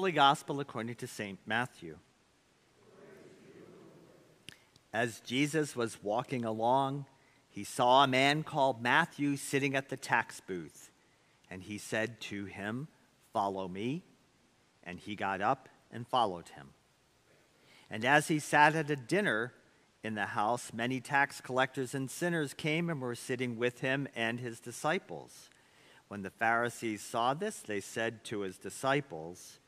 Holy Gospel according to St. Matthew. As Jesus was walking along, he saw a man called Matthew sitting at the tax booth. And he said to him, Follow me. And he got up and followed him. And as he sat at a dinner in the house, many tax collectors and sinners came and were sitting with him and his disciples. When the Pharisees saw this, they said to his disciples,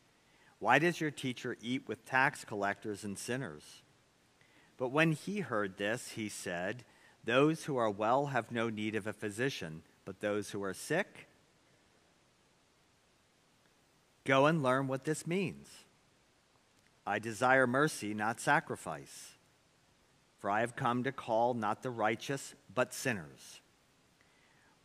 Why does your teacher eat with tax collectors and sinners? But when he heard this, he said, Those who are well have no need of a physician, but those who are sick, go and learn what this means. I desire mercy, not sacrifice. For I have come to call not the righteous, but sinners.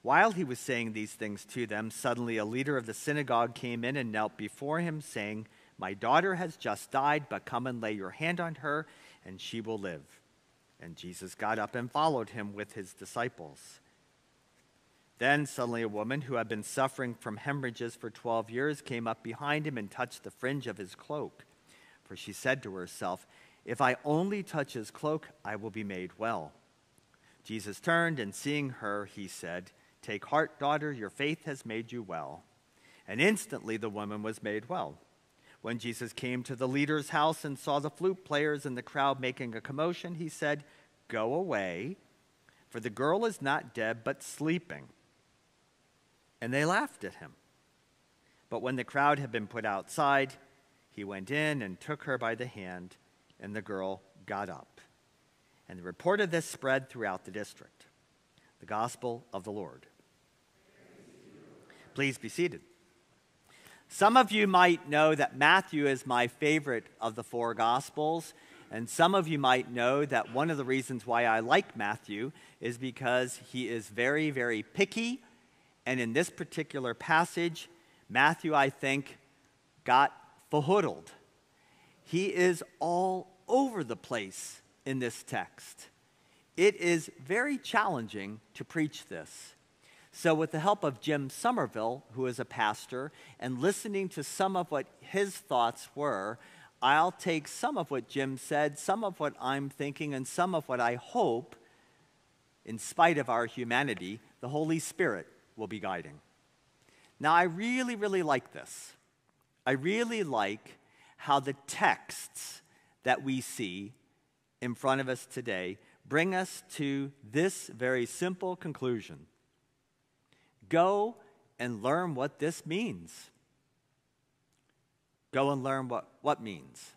While he was saying these things to them, suddenly a leader of the synagogue came in and knelt before him, saying, My daughter has just died, but come and lay your hand on her and she will live. And Jesus got up and followed him with his disciples. Then suddenly a woman who had been suffering from hemorrhages for 12 years came up behind him and touched the fringe of his cloak. For she said to herself, If I only touch his cloak, I will be made well. Jesus turned and seeing her, he said, Take heart, daughter, your faith has made you well. And instantly the woman was made well. When Jesus came to the leader's house and saw the flute players and the crowd making a commotion, he said, Go away, for the girl is not dead, but sleeping. And they laughed at him. But when the crowd had been put outside, he went in and took her by the hand, and the girl got up. And the report of this spread throughout the district. The gospel of the Lord. Please be seated. Some of you might know that Matthew is my favorite of the four Gospels. And some of you might know that one of the reasons why I like Matthew is because he is very, very picky. And in this particular passage, Matthew, I think, got fahoodled. He is all over the place in this text. It is very challenging to preach this. So, with the help of Jim Somerville, who is a pastor, and listening to some of what his thoughts were, I'll take some of what Jim said, some of what I'm thinking, and some of what I hope, in spite of our humanity, the Holy Spirit will be guiding. Now, I really, really like this. I really like how the texts that we see in front of us today bring us to this very simple conclusion Go and learn what this means. Go and learn what what means.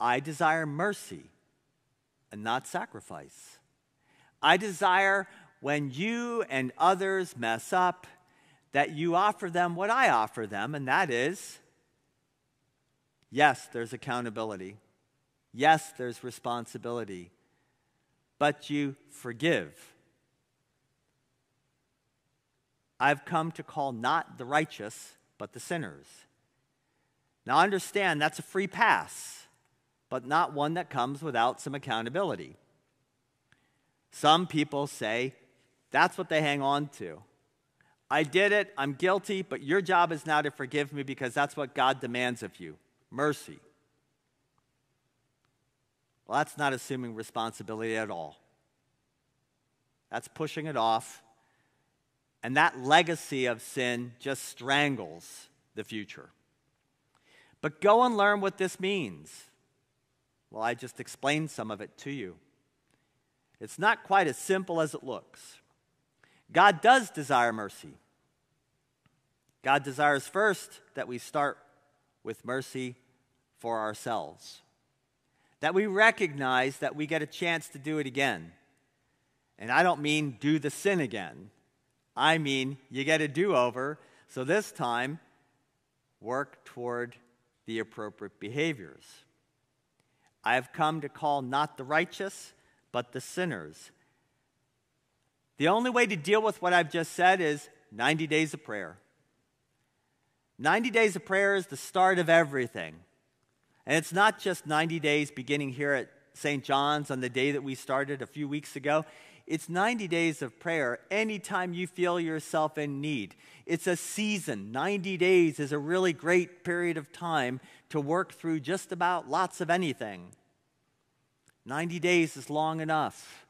I desire mercy and not sacrifice. I desire when you and others mess up that you offer them what I offer them, and that is yes, there's accountability. Yes, there's responsibility. But you forgive I've come to call not the righteous, but the sinners. Now, understand that's a free pass, but not one that comes without some accountability. Some people say that's what they hang on to. I did it, I'm guilty, but your job is now to forgive me because that's what God demands of you mercy. Well, that's not assuming responsibility at all. That's pushing it off and that legacy of sin just strangles the future. But go and learn what this means. Well, I just explained some of it to you. It's not quite as simple as it looks. God does desire mercy. God desires first that we start with mercy for ourselves, that we recognize that we get a chance to do it again. And I don't mean do the sin again. I mean, you get a do over, so this time, work toward the appropriate behaviors. I have come to call not the righteous, but the sinners. The only way to deal with what I've just said is 90 days of prayer. 90 days of prayer is the start of everything. And it's not just 90 days beginning here at St. John's on the day that we started a few weeks ago. It's 90 days of prayer anytime you feel yourself in need. It's a season. 90 days is a really great period of time to work through just about lots of anything. 90 days is long enough.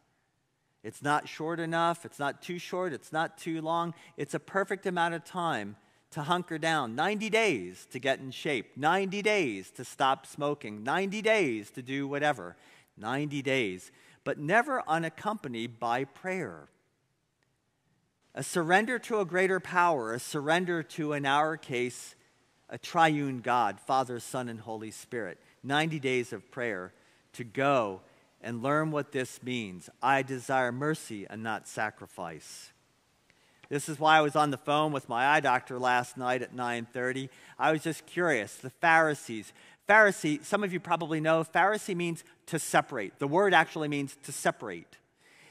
It's not short enough, it's not too short, it's not too long. It's a perfect amount of time to hunker down. 90 days to get in shape, 90 days to stop smoking, 90 days to do whatever. 90 days, but never unaccompanied by prayer. A surrender to a greater power, a surrender to, in our case, a triune God, Father, Son, and Holy Spirit. 90 days of prayer to go and learn what this means. I desire mercy and not sacrifice. This is why I was on the phone with my eye doctor last night at 9:30. I was just curious. The Pharisees. Pharisee, some of you probably know, Pharisee means to separate. The word actually means to separate.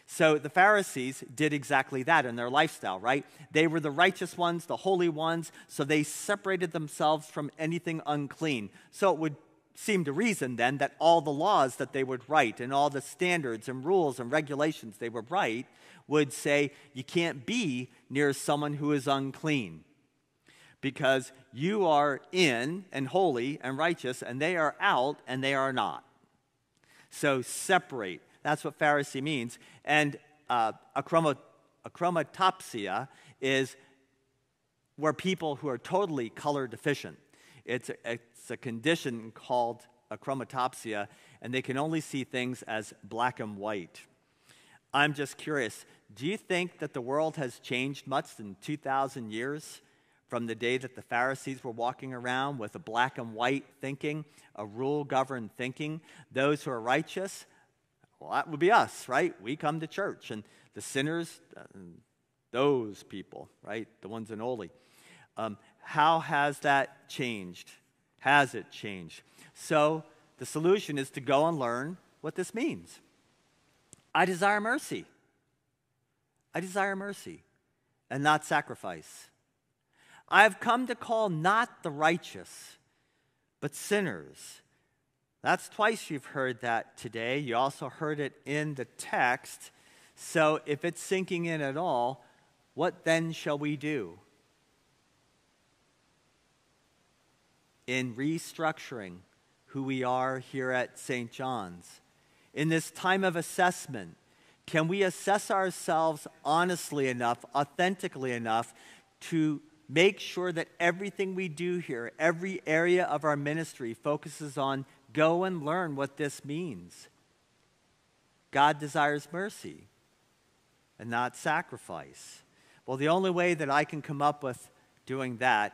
So the Pharisees did exactly that in their lifestyle, right? They were the righteous ones, the holy ones, so they separated themselves from anything unclean. So it would seem to reason then that all the laws that they would write and all the standards and rules and regulations they would write would say you can't be near someone who is unclean because you are in and holy and righteous and they are out and they are not. So separate. That's what Pharisee means. And uh, achromatopsia is where people who are totally color deficient. It's a, it's a condition called achromatopsia, and they can only see things as black and white. I'm just curious do you think that the world has changed much in 2,000 years from the day that the Pharisees were walking around with a black and white thinking, a rule governed thinking? Those who are righteous, well, that would be us, right? We come to church. And the sinners, uh, those people, right? The ones in Oli. Um, how has that changed? Has it changed? So the solution is to go and learn what this means. I desire mercy. I desire mercy and not sacrifice. I have come to call not the righteous, but sinners. That's twice you've heard that today. You also heard it in the text. So if it's sinking in at all, what then shall we do? In restructuring who we are here at St. John's, in this time of assessment, can we assess ourselves honestly enough, authentically enough to make sure that everything we do here, every area of our ministry, focuses on go and learn what this means? God desires mercy and not sacrifice. Well, the only way that I can come up with doing that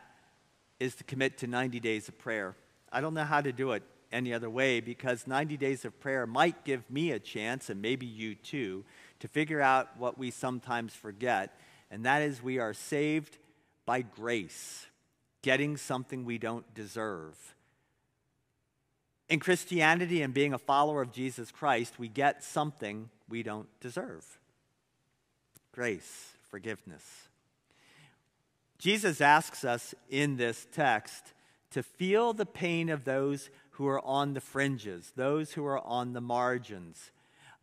is to commit to 90 days of prayer. I don't know how to do it any other way because 90 days of prayer might give me a chance, and maybe you too, to figure out what we sometimes forget, and that is we are saved by grace, getting something we don't deserve. In Christianity and being a follower of Jesus Christ, we get something we don't deserve grace, forgiveness. Jesus asks us in this text to feel the pain of those who are on the fringes, those who are on the margins.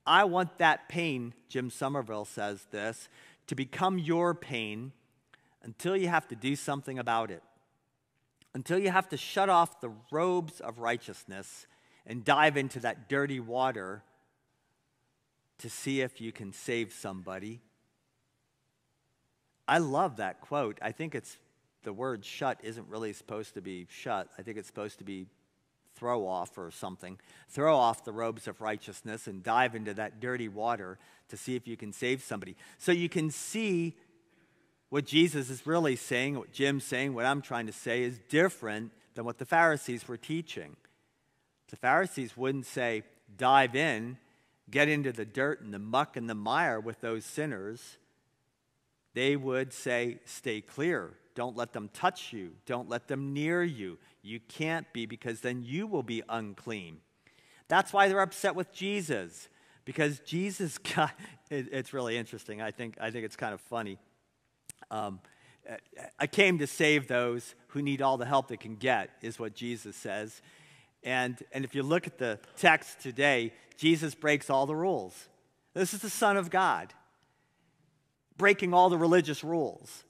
I want that pain, Jim Somerville says this, to become your pain until you have to do something about it. Until you have to shut off the robes of righteousness and dive into that dirty water to see if you can save somebody. I love that quote. I think it's the word shut isn't really supposed to be shut. I think it's supposed to be throw off or something. Throw off the robes of righteousness and dive into that dirty water to see if you can save somebody. So you can see what Jesus is really saying, what Jim's saying, what I'm trying to say is different than what the Pharisees were teaching. The Pharisees wouldn't say, dive in, get into the dirt and the muck and the mire with those sinners. They would say, stay clear, don't let them touch you. Don't let them near you. You can't be because then you will be unclean. That's why they're upset with Jesus because Jesus got it, it's really interesting. I think, I think it's kind of funny. Um, I came to save those who need all the help they can get, is what Jesus says. And, and if you look at the text today, Jesus breaks all the rules. This is the Son of God. breaking all the religious rules.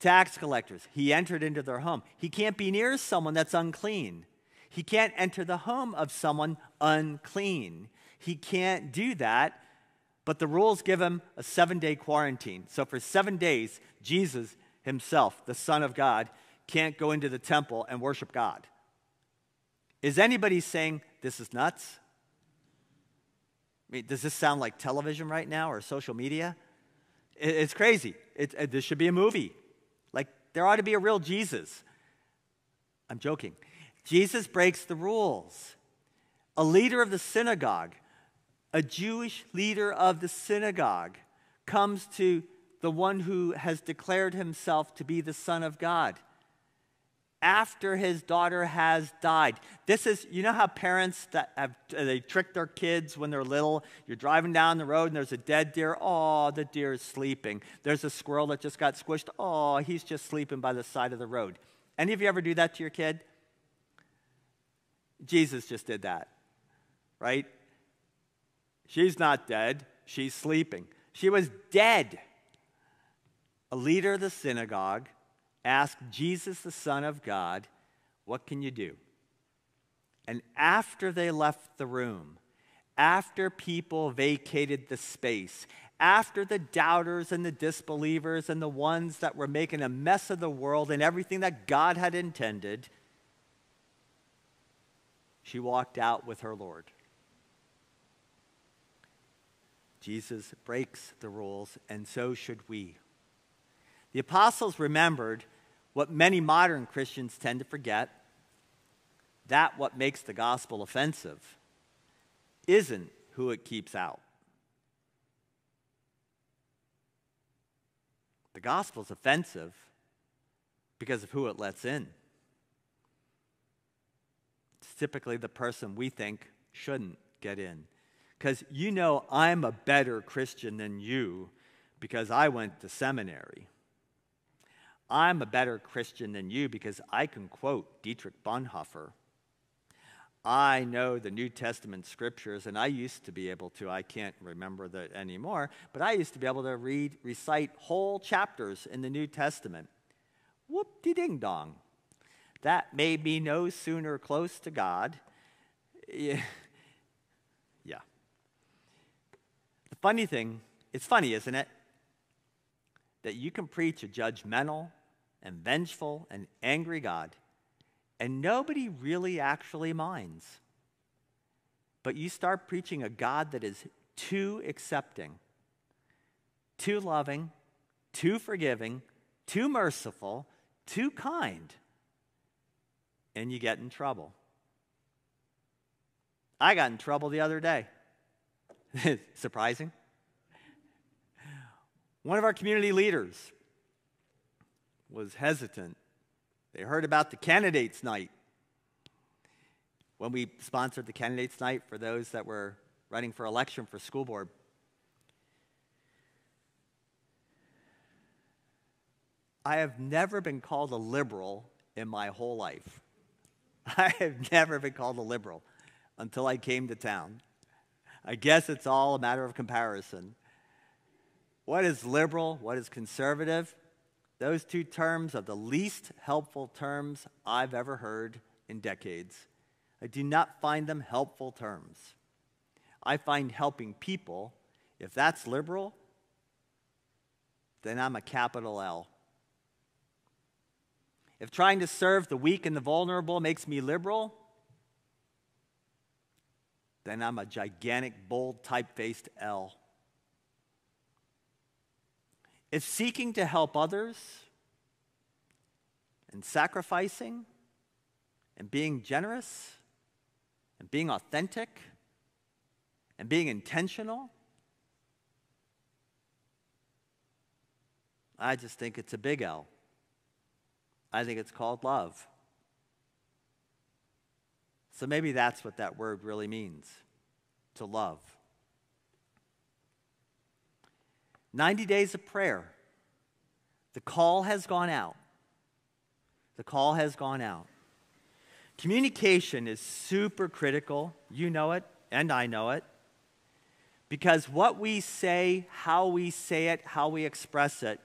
Tax collectors, he entered into their home. He can't be near someone that's unclean. He can't enter the home of someone unclean. He can't do that, but the rules give him a seven day quarantine. So for seven days, Jesus himself, the Son of God, can't go into the temple and worship God. Is anybody saying this is nuts? I mean, does this sound like television right now or social media? It's crazy. It, it, this should be a movie. Like, there ought to be a real Jesus. I'm joking. Jesus breaks the rules. A leader of the synagogue, a Jewish leader of the synagogue, comes to the one who has declared himself to be the Son of God after his daughter has died. This is, you know how parents that have, they trick their kids when they're little? You're driving down the road and there's a dead deer. Oh, the deer is sleeping. There's a squirrel that just got squished. Oh, he's just sleeping by the side of the road. Any of you ever do that to your kid? Jesus just did that, right? She's not dead, she's sleeping. She was dead. A leader of the synagogue asked Jesus, the Son of God, What can you do? And after they left the room, after people vacated the space, after the doubters and the disbelievers and the ones that were making a mess of the world and everything that God had intended, she walked out with her Lord. Jesus breaks the rules, and so should we. The apostles remembered what many modern Christians tend to forget that what makes the gospel offensive isn't who it keeps out. The gospel is offensive because of who it lets in. It's typically the person we think shouldn't get in. Because you know I'm a better Christian than you because I went to seminary. I'm a better Christian than you because I can quote Dietrich Bonhoeffer. I know the New Testament scriptures, and I used to be able to. I can't remember that anymore, but I used to be able to read, recite whole chapters in the New Testament. Whoop de ding dong. That made me no sooner close to God. Yeah. yeah. Funny thing, it's funny, isn't it? That you can preach a judgmental, and vengeful and angry God, and nobody really actually minds. But you start preaching a God that is too accepting, too loving, too forgiving, too merciful, too kind, and you get in trouble. I got in trouble the other day. Surprising. One of our community leaders was hesitant. They heard about the candidates' night. When we sponsored the candidates' night for those that were running for election for school board, I have never been called a liberal in my whole life. I have never been called a liberal until I came to town. I guess it's all a matter of comparison. What is liberal? What is conservative? Those two terms are the least helpful terms I've ever heard in decades. I do not find them helpful terms. I find helping people, if that's liberal, then I'm a capital L. If trying to serve the weak and the vulnerable makes me liberal, then I'm a gigantic, bold, type-faced L. If seeking to help others and sacrificing and being generous and being authentic and being intentional, I just think it's a big L. I think it's called love. So maybe that's what that word really means to love. 90 days of prayer. The call has gone out. The call has gone out. Communication is super critical. You know it, and I know it. Because what we say, how we say it, how we express it,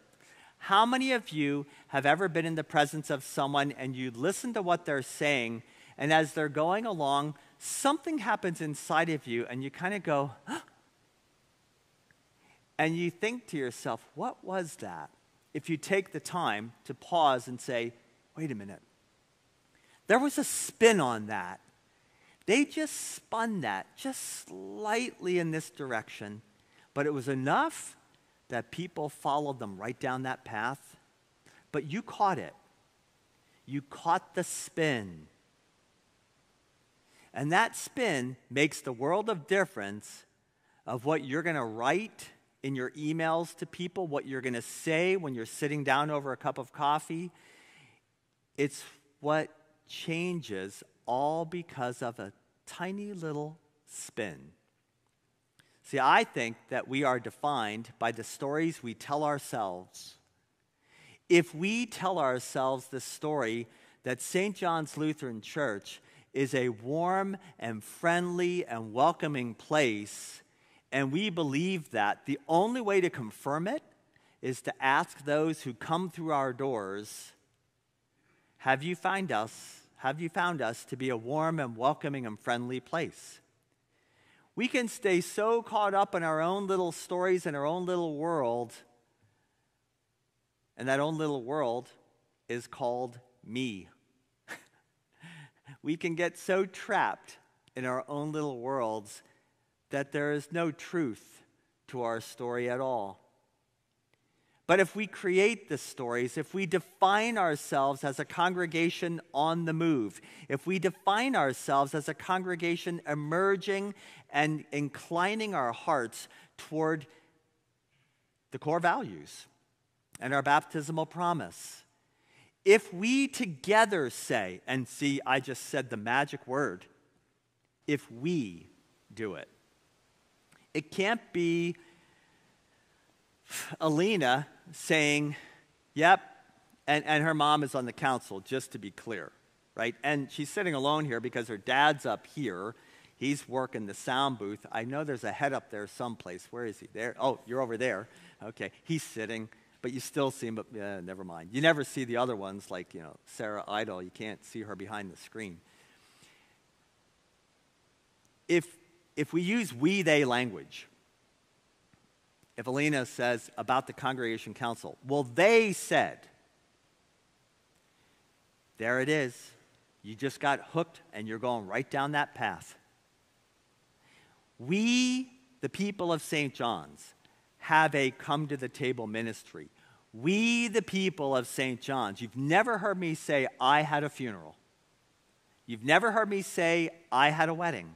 how many of you have ever been in the presence of someone and you listen to what they're saying, and as they're going along, something happens inside of you, and you kind of go, and you think to yourself, what was that? If you take the time to pause and say, wait a minute, there was a spin on that. They just spun that just slightly in this direction, but it was enough that people followed them right down that path. But you caught it. You caught the spin. And that spin makes the world of difference of what you're going to write in your emails to people, what you're going to say when you're sitting down over a cup of coffee. It's what changes all because of a tiny little spin. See, I think that we are defined by the stories we tell ourselves. If we tell ourselves the story that St. John's Lutheran Church is a warm and friendly and welcoming place, and we believe that, the only way to confirm it is to ask those who come through our doors, Have you found us? have you found us to be a warm and welcoming and friendly place? We can stay so caught up in our own little stories and our own little world, and that own little world is called me. We can get so trapped in our own little worlds that there is no truth to our story at all. But if we create the stories, if we define ourselves as a congregation on the move, if we define ourselves as a congregation emerging and inclining our hearts toward the core values and our baptismal promise, if we together say, and see, I just said the magic word, if we do it, it can't be Alina saying, Yep, and, and her mom is on the council, just to be clear, right? And she's sitting alone here because her dad's up here. He's working the sound booth. I know there's a head up there someplace. Where is he? There? Oh, you're over there. Okay, he's sitting, but you still see him, but uh, never mind. You never see the other ones, like, you know, Sarah Idle. You can't see her behind the screen. If, if we use we, they language, if Alina says about the congregation council, well, they said, there it is. You just got hooked and you're going right down that path. We, the people of St. John's, have a come to the table ministry. We, the people of St. John's, you've never heard me say, I had a funeral. You've never heard me say, I had a wedding.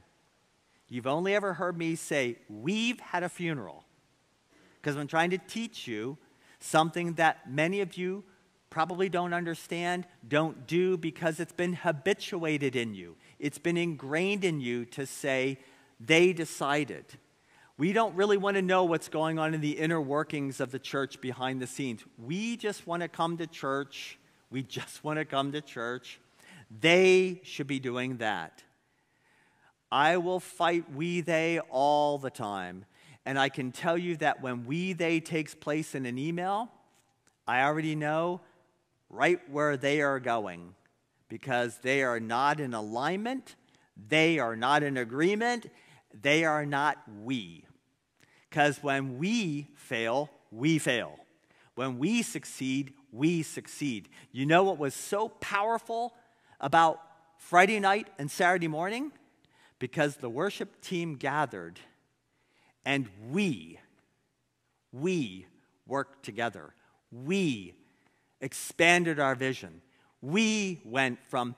You've only ever heard me say, we've had a funeral because I'm trying to teach you something that many of you probably don't understand, don't do because it's been habituated in you. It's been ingrained in you to say, they decided. We don't really want to know what's going on in the inner workings of the church behind the scenes. We just want to come to church. We just want to come to church. They should be doing that. I will fight we, they all the time and I can tell you that when we, they takes place in an email, I already know right where they are going because they are not in alignment, they are not in agreement, they are not we. Because when we fail, we fail. When we succeed, we succeed. You know what was so powerful about Friday night and Saturday morning? Because the worship team gathered and we, we worked together. We expanded our vision. We went from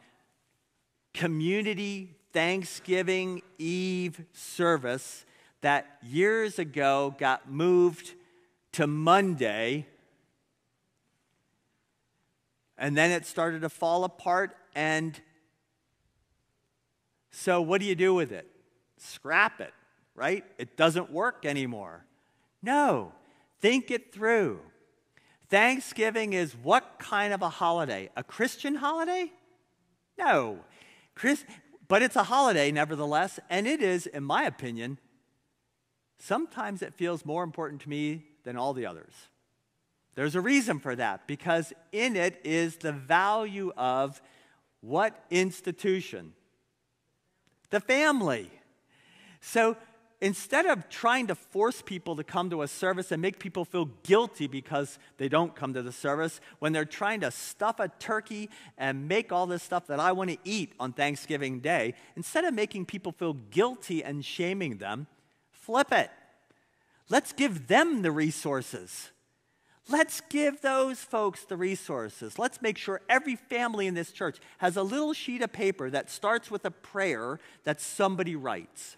community Thanksgiving Eve service that years ago got moved to Monday. And then it started to fall apart. And so, what do you do with it? Scrap it right? It doesn't work anymore. No, think it through. Thanksgiving is what kind of a holiday? A Christian holiday? No. Chris, but it's a holiday nevertheless, and it is, in my opinion, sometimes it feels more important to me than all the others. There's a reason for that because in it is the value of what institution? The family. So instead of trying to force people to come to a service and make people feel guilty because they don't come to the service, when they're trying to stuff a turkey and make all this stuff that I want to eat on Thanksgiving Day, instead of making people feel guilty and shaming them, flip it. Let's give them the resources. Let's give those folks the resources. Let's make sure every family in this church has a little sheet of paper that starts with a prayer that somebody writes.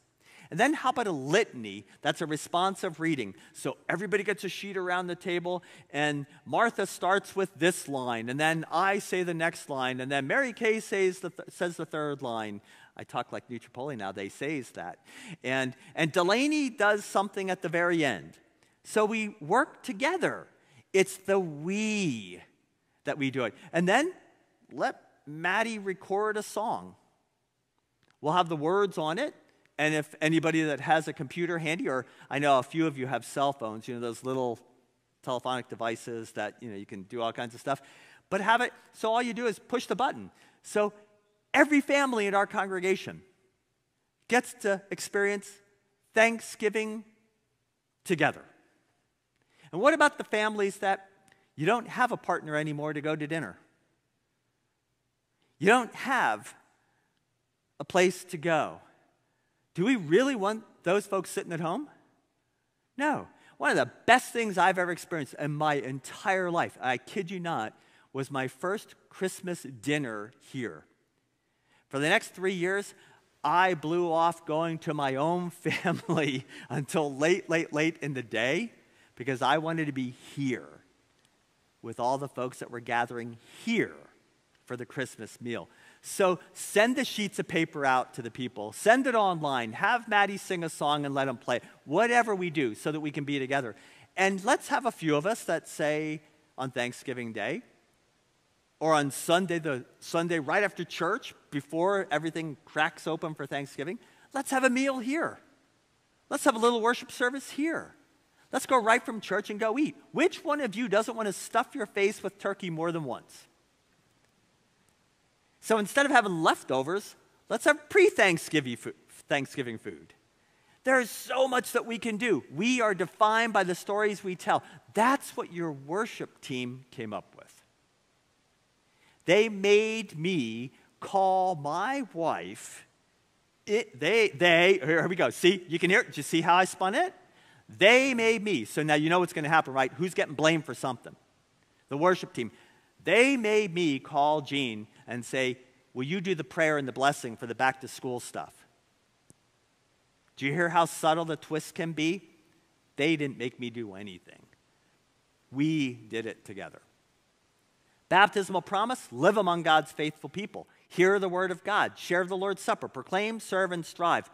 And then how about a litany that's a responsive reading? So everybody gets a sheet around the table, and Martha starts with this line, and then I say the next line, and then Mary Kay says the, th- says the third line. I talk like Nutropoli now, they says that. And, and Delaney does something at the very end. So we work together. It's the we that we do it. And then let Maddie record a song. We'll have the words on it, and if anybody that has a computer handy, or I know a few of you have cell phones, you know, those little telephonic devices that, you know, you can do all kinds of stuff. But have it, so all you do is push the button. So every family in our congregation gets to experience Thanksgiving together. And what about the families that you don't have a partner anymore to go to dinner? You don't have a place to go. Do we really want those folks sitting at home? No. One of the best things I've ever experienced in my entire life, I kid you not, was my first Christmas dinner here. For the next three years, I blew off going to my own family until late, late, late in the day because I wanted to be here with all the folks that were gathering here for the Christmas meal. So send the sheets of paper out to the people. Send it online. Have Maddie sing a song and let them play. Whatever we do so that we can be together. And let's have a few of us that say on Thanksgiving Day or on Sunday, the Sunday right after church, before everything cracks open for Thanksgiving, let's have a meal here. Let's have a little worship service here. Let's go right from church and go eat. Which one of you doesn't want to stuff your face with turkey more than once? So instead of having leftovers, let's have pre Thanksgiving food. Thanksgiving food. There's so much that we can do. We are defined by the stories we tell. That's what your worship team came up with. They made me call my wife. It, they, they, here we go. See, you can hear it. Did you see how I spun it? They made me. So now you know what's going to happen, right? Who's getting blamed for something? The worship team. They made me call Gene and say, Will you do the prayer and the blessing for the back to school stuff? Do you hear how subtle the twist can be? They didn't make me do anything. We did it together. Baptismal promise live among God's faithful people. Hear the word of God. Share the Lord's Supper. Proclaim, serve, and strive.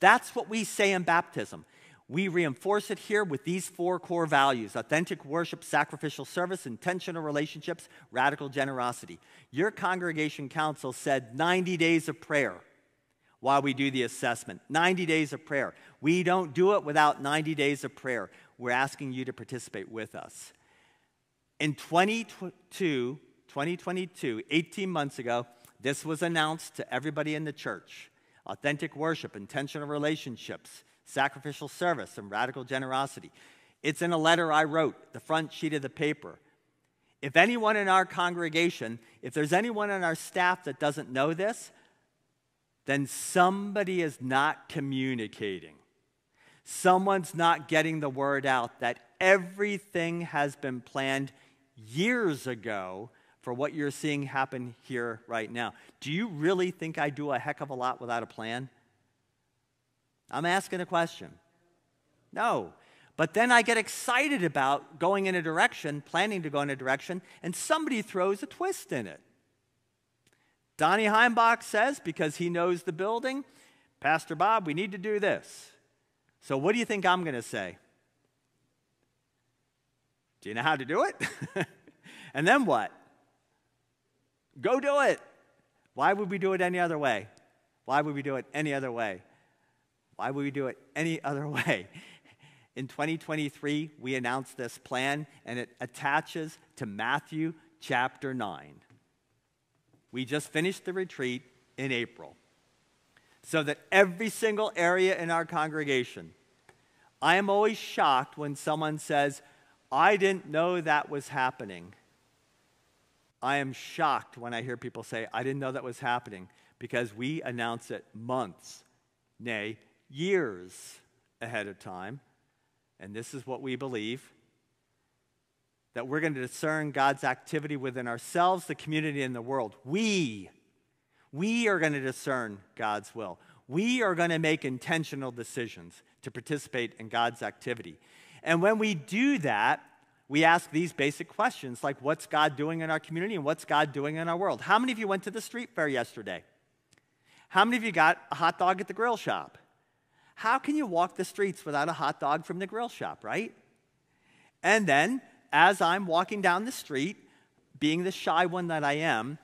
That's what we say in baptism we reinforce it here with these four core values authentic worship, sacrificial service, intentional relationships, radical generosity. Your congregation council said 90 days of prayer while we do the assessment. 90 days of prayer. We don't do it without 90 days of prayer. We're asking you to participate with us. In 2022, 2022, 18 months ago, this was announced to everybody in the church. Authentic worship, intentional relationships, sacrificial service, and radical generosity. It's in a letter I wrote, the front sheet of the paper. If anyone in our congregation, if there's anyone on our staff that doesn't know this, then somebody is not communicating. Someone's not getting the word out that everything has been planned years ago for what you're seeing happen here right now. Do you really think I do a heck of a lot without a plan? I'm asking a question. No. But then I get excited about going in a direction, planning to go in a direction, and somebody throws a twist in it. Donnie Heimbach says, because he knows the building, Pastor Bob, we need to do this. So what do you think I'm going to say? Do you know how to do it? and then what? Go do it. Why would we do it any other way? Why would we do it any other way? Why would we do it any other way? in 2023, we announced this plan, and it attaches to Matthew chapter 9. We just finished the retreat in April. So that every single area in our congregation, I am always shocked when someone says, I didn't know that was happening. I am shocked when I hear people say, I didn't know that was happening, because we announce it months, nay, years ahead of time. And this is what we believe that we're going to discern God's activity within ourselves, the community, and the world. We, we are going to discern God's will. We are going to make intentional decisions to participate in God's activity. And when we do that, we ask these basic questions like what's God doing in our community and what's God doing in our world? How many of you went to the street fair yesterday? How many of you got a hot dog at the grill shop? How can you walk the streets without a hot dog from the grill shop, right? And then, as I'm walking down the street, being the shy one that I am,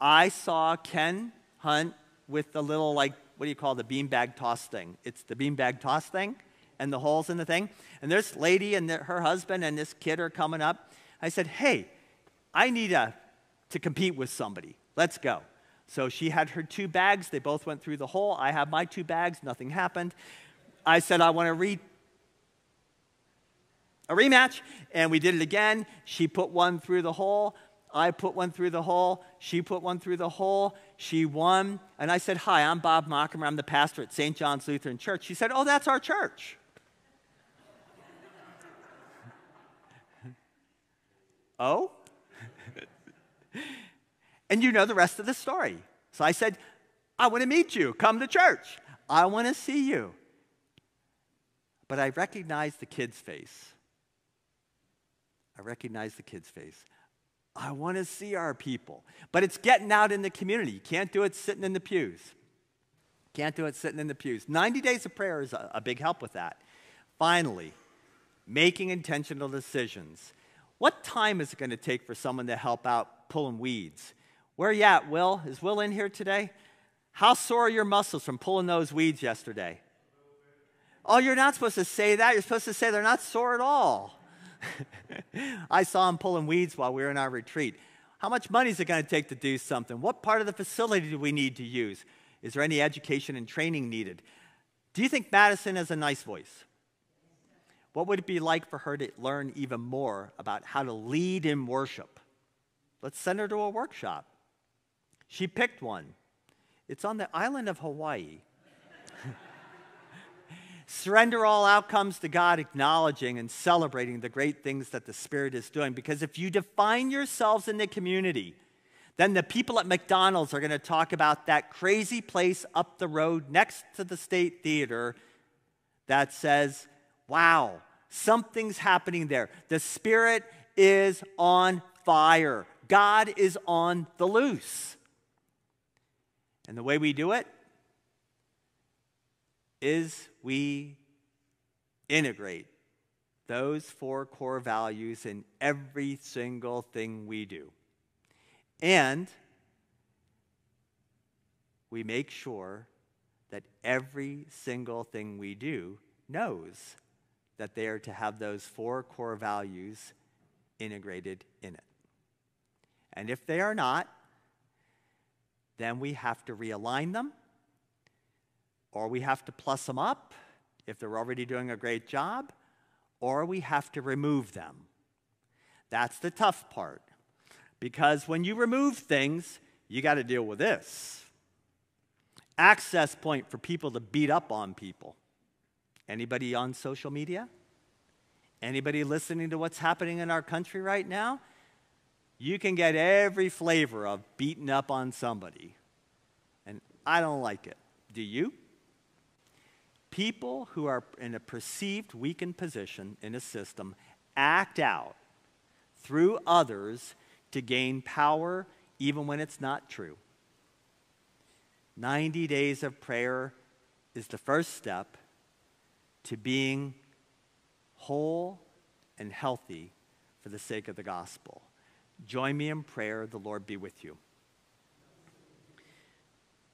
I saw Ken Hunt with the little, like, what do you call the beanbag toss thing? It's the beanbag toss thing and the holes in the thing. And this lady and the, her husband and this kid are coming up. I said, hey, I need a, to compete with somebody. Let's go. So she had her two bags. They both went through the hole. I have my two bags. Nothing happened. I said, I want to re- a rematch. And we did it again. She put one through the hole. I put one through the hole. She put one through the hole. She won. And I said, Hi, I'm Bob Mockemer. I'm the pastor at St. John's Lutheran Church. She said, Oh, that's our church. Oh? And you know the rest of the story. So I said, I want to meet you. Come to church. I want to see you. But I recognized the kid's face. I recognized the kid's face. I want to see our people. But it's getting out in the community. You can't do it sitting in the pews. Can't do it sitting in the pews. 90 days of prayer is a, a big help with that. Finally, making intentional decisions. What time is it going to take for someone to help out pulling weeds? Where are you at, Will? Is Will in here today? How sore are your muscles from pulling those weeds yesterday? Oh, you're not supposed to say that. You're supposed to say they're not sore at all. I saw him pulling weeds while we were in our retreat. How much money is it going to take to do something? What part of the facility do we need to use? Is there any education and training needed? Do you think Madison has a nice voice? What would it be like for her to learn even more about how to lead in worship? Let's send her to a workshop. She picked one. It's on the island of Hawaii. Surrender all outcomes to God, acknowledging and celebrating the great things that the Spirit is doing. Because if you define yourselves in the community, then the people at McDonald's are going to talk about that crazy place up the road next to the State Theater that says, wow, something's happening there. The Spirit is on fire, God is on the loose. And the way we do it is we integrate those four core values in every single thing we do. And we make sure that every single thing we do knows that they are to have those four core values integrated in it. And if they are not, then we have to realign them, or we have to plus them up if they're already doing a great job, or we have to remove them. That's the tough part. Because when you remove things, you got to deal with this access point for people to beat up on people. Anybody on social media? Anybody listening to what's happening in our country right now? You can get every flavor of beating up on somebody. And I don't like it. Do you? People who are in a perceived weakened position in a system act out through others to gain power even when it's not true. 90 days of prayer is the first step to being whole and healthy for the sake of the gospel. Join me in prayer. The Lord be with you.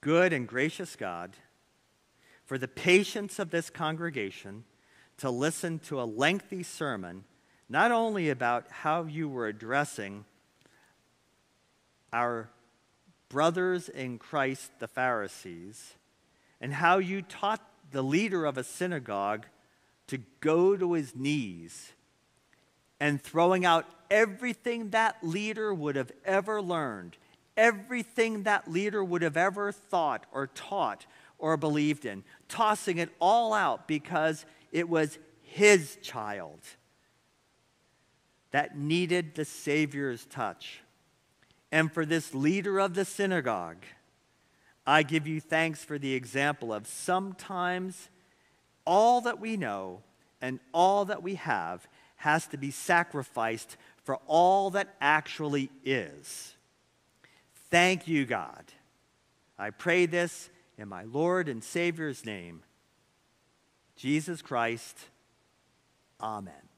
Good and gracious God, for the patience of this congregation to listen to a lengthy sermon, not only about how you were addressing our brothers in Christ, the Pharisees, and how you taught the leader of a synagogue to go to his knees and throwing out everything that leader would have ever learned, everything that leader would have ever thought or taught or believed in, tossing it all out because it was his child that needed the Savior's touch. And for this leader of the synagogue, I give you thanks for the example of sometimes all that we know and all that we have has to be sacrificed for all that actually is. Thank you, God. I pray this in my Lord and Savior's name, Jesus Christ. Amen.